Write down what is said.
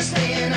understand.